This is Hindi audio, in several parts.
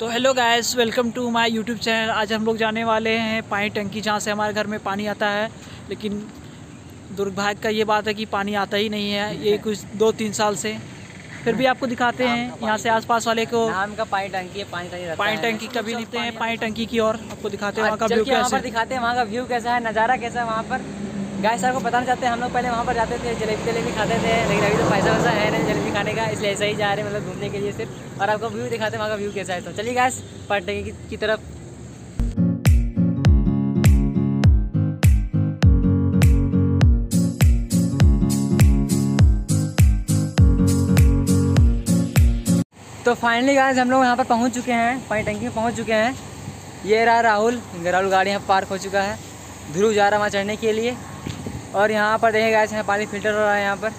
तो hello guys welcome to my YouTube channel आज हम लोग जाने वाले हैं पानी टंकी जहाँ से हमारे घर में पानी आता है। लेकिन दुर्भाग्य का ये बात है कि पानी आता ही नहीं है ये कुछ दो तीन साल से। फिर भी आपको दिखाते हैं यहाँ से आसपास वाले को। नाम का पानी टंकी है पानी का नहीं रहता पानी टंकी कभी नहीं हैं। पानी टंकी की और आपको दिखाते हैं वहाँ का व्यू पर कैसे? दिखाते हैं वहाँ का व्यू कैसा है नज़ारा कैसा है वहाँ पर? गाय सर को बताना चाहते हैं हम लोग पहले वहाँ पर जाते थे जलेबी जलेबी खाते थे लेकिन अभी तो पैसा वैसा है नहीं जलेबी खाने का इसलिए ऐसे ही जा रहे हैं मतलब घूमने के लिए सिर्फ़। और आपको व्यू दिखाते हैं वहाँ का व्यू कैसा है। तो चलिए गैस पानी टंकी की, की तरफ़। तो फाइनली गाइस हम लोग यहाँ पर पहुँच चुके हैं पानी टंकी में पहुँच चुके हैं। ये रहा राहुल राहुल गाड़ी यहाँ पार्क हो चुका है ध्रुव जा रहा है वहाँ चढ़ने के लिए। और यहाँ पर देखें गाइस यहाँ पानी फ़िल्टर हो रहा है यहाँ पर।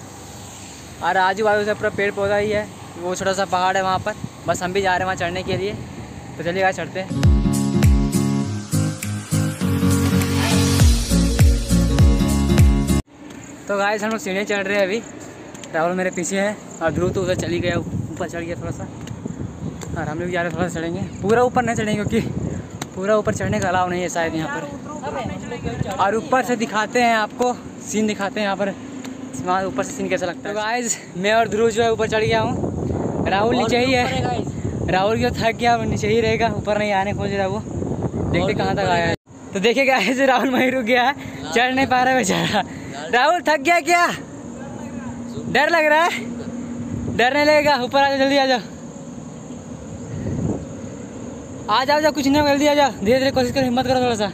और आजू बाजू से पूरा पेड़ पौधा ही है। वो छोटा सा पहाड़ है वहाँ पर। बस हम भी जा रहे हैं वहाँ चढ़ने के लिए। तो चलिए गाइस चढ़ते हैं। तो गाइस हम लोग सीढ़ियाँ चढ़ रहे हैं अभी। राहुल मेरे पीछे है और ध्रुव तो उधर चली गया, ऊपर चढ़ गया थोड़ा सा और हम लोग जा रहे हैं थोड़ा सा चढ़ेंगे। पूरा ऊपर नहीं चढ़ेंगे क्योंकि पूरा ऊपर चढ़ने का अलाव नहीं है शायद यहाँ पर। और ऊपर से दिखाते हैं आपको। सीन दिखाते हैं यहाँ पर। वहाँ ऊपर से सीन कैसा लगता है। तो गाइस मैं और ध्रुव जो है ऊपर चढ़ गया हूँ। राहुल नीचे ही है। राहुल जो थक गया वो नीचे ही रहेगा ऊपर नहीं आने खोज रहा वो। देखते कहाँ तक आया है। तो देखिए गाइस राहुल वहीं रुक गया है। चढ़ नहीं पा रहा है बेचारा। राहुल थक गया क्या? डर लग रहा है? डर नहीं लगेगा। ऊपर आ जाओ जल्दी आ जाओ। आ जाओ जाओ कुछ नहीं होगा जल्दी आ जाओ। धीरे धीरे कोशिश करो हिम्मत करो थोड़ा सा।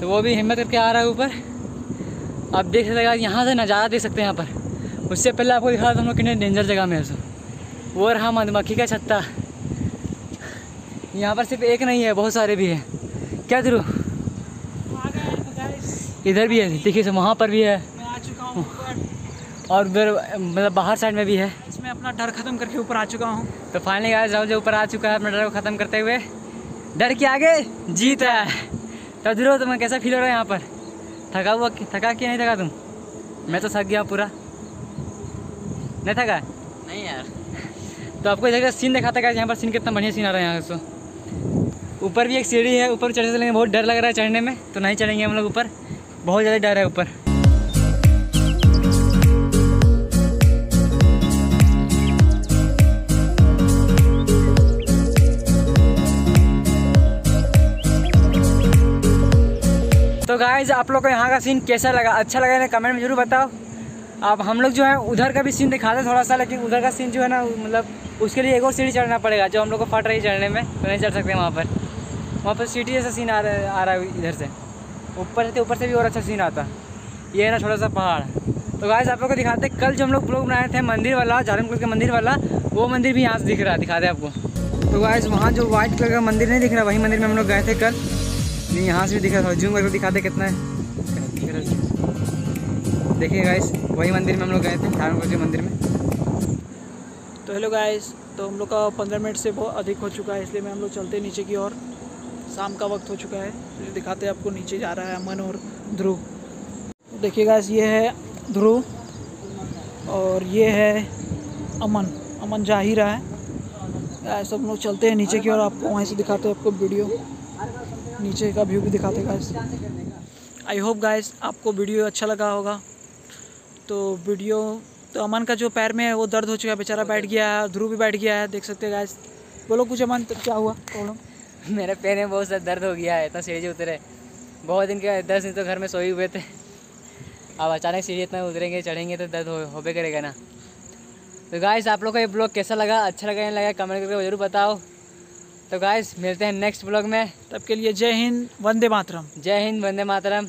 तो वो भी हिम्मत करके आ रहा है ऊपर। आप देख सकते हैं यहाँ से नज़ारा देख सकते हैं यहाँ पर। उससे पहले आपको दिखा था हम लोग कितने डेंजर जगह में है वो रहा मधुमक्खी का छत्ता। यहाँ पर सिर्फ़ एक नहीं है बहुत सारे भी हैं। क्या ध्रुव? इधर भी है देखिए सो वहाँ पर भी है। मैं आ चुका हूँ और उधर मतलब बाहर साइड में भी है। इसमें अपना डर खत्म करके ऊपर आ चुका हूँ। तो फाइनली गाइस राहुल जो ऊपर आ चुका है अपना डर को ख़त्म करते हुए डर के आगे जीत है। ध्रुव मैं कैसा फील हो रहा है यहाँ पर? थका हुआ थका कि नहीं थका तुम? मैं तो थक गया पूरा। नहीं थका? नहीं यार। तो आपको इधर का सीन दिखाता था यहाँ पर सीन कितना बढ़िया सीन आ रहा है यहाँ से। ऊपर भी एक सीढ़ी है ऊपर चढ़ने से लेकिन बहुत डर लग रहा है चढ़ने में। तो नहीं चढ़ेंगे हम लोग ऊपर। बहुत ज़्यादा डर है ऊपर। तो गाइज़ आप लोग को यहाँ का सीन कैसा लगा? अच्छा लगा ना कमेंट में ज़रूर बताओ। अब हम लोग जो है, उधर का भी सीन दिखाते थोड़ा सा लेकिन उधर का सीन जो है ना मतलब उसके लिए एक और सीढ़ी चढ़ना पड़ेगा, जो हम लोग को फट रही चढ़ने में। तो नहीं चढ़ सकते वहाँ पर। वहाँ पर सीढ़ी जैसा सीन आ रहा आ रहा है इधर से। ऊपर से ऊपर से भी और अच्छा सीन आता। ये है ना छोटा सा पहाड़। तो गाइज़ आप लोग को दिखाते कल जो हम लोग ब्लॉग बनाए थे मंदिर वाला झारनपुर के मंदिर वाला, वो मंदिर भी यहाँ से दिख रहा है, दिखाते आपको। तो गाइज़ वहाँ जो व्हाइट कलर का मंदिर नहीं दिख रहा, वही मंदिर में हम लोग गए थे कल। नहीं यहाँ से भी दिख जूम करके दिखाते कितना है। देखिए गाइस वही मंदिर में हम लोग गए थे झारनपुर के मंदिर में। तो हेलो गाइस तो हम लोग का पंद्रह मिनट से बहुत अधिक हो चुका है, इसलिए मैं हम लोग चलते नीचे की ओर। शाम का वक्त हो चुका है तो दिखाते हैं आपको नीचे जा रहा है अमन और ध्रुव। देखिए गाइस ये है ध्रुव और ये है अमन। अमन जा ही रहा है। सब लोग चलते हैं नीचे की ओर, आपको वहीं से दिखाते हैं आपको वीडियो। नीचे का व्यू भी दिखाते गाइस आई होप गाइस आपको वीडियो अच्छा लगा होगा. तो वीडियो तो अमन का जो पैर में है, वो दर्द हो चुका है, बेचारा बैठ गया है, ध्रुव भी बैठ गया है, देख सकते हैं गाइस बोलो कुछ, अमन तो क्या हुआ? प्रॉब्लम मेरे पैर में बहुत सा दर्द हो गया है, इतना सीढ़ी उतरे। बहुत दिन के दस दिन तो घर में सोए हुए थे। अब अचानक सीढ़ी इतना उतरेंगे, चढ़ेंगे तो दर्द हो, होबे करेगा ना। तो गाइस आप लोग को ये ब्लॉग कैसा लगा? अच्छा लगा नहीं लगा कमेंट करके ज़रूर बताओ। तो गाइस मिलते हैं नेक्स्ट ब्लॉग में। तब के लिए जय हिंद वंदे मातरम। जय हिंद वंदे मातरम।